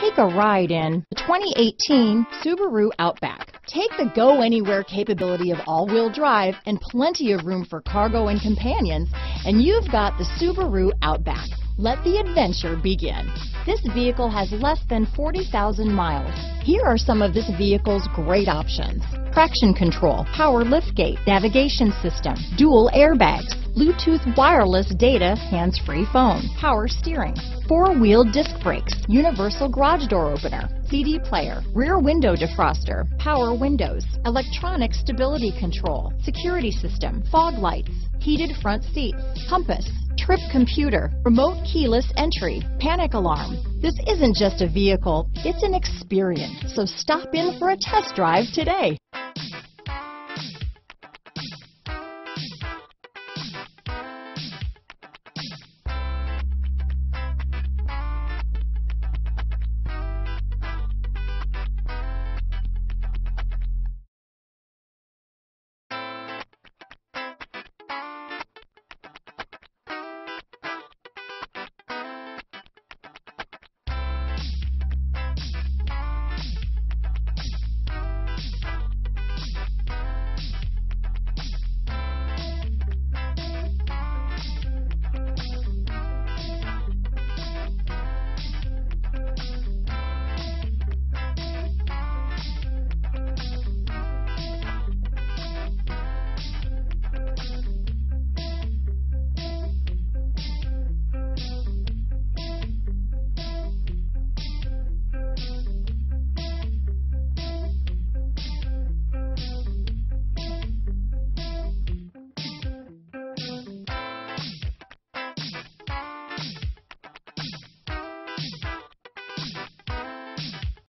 Take a ride in the 2018 Subaru Outback. Take the go-anywhere capability of all-wheel drive and plenty of room for cargo and companions, and you've got the Subaru Outback. Let the adventure begin. This vehicle has less than 40,000 miles. Here are some of this vehicle's great options. Traction control, power liftgate, navigation system, dual airbags, Bluetooth wireless data, hands-free phone, power steering, four-wheel disc brakes, universal garage door opener, CD player, rear window defroster, power windows, electronic stability control, security system, fog lights, heated front seats, compass, trip computer, remote keyless entry, panic alarm. This isn't just a vehicle, it's an experience. So stop in for a test drive today.